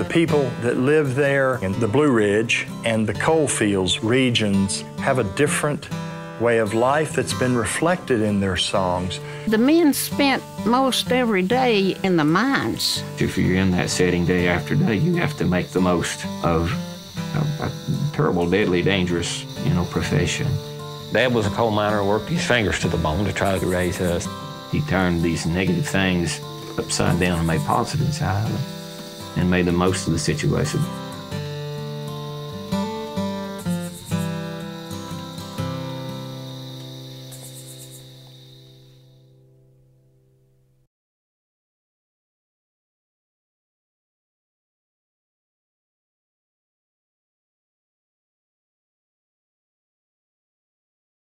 The people that live there in the Blue Ridge and the coal fields regions have a different way of life that's been reflected in their songs. The men spent most every day in the mines. If you're in that setting day after day, you have to make the most of a, a terrible, deadly, dangerous, you know, profession. Dad was a coal miner, worked his fingers to the bone to try to raise us. He turned these negative things upside down and made positives out of them and made the most of the situation.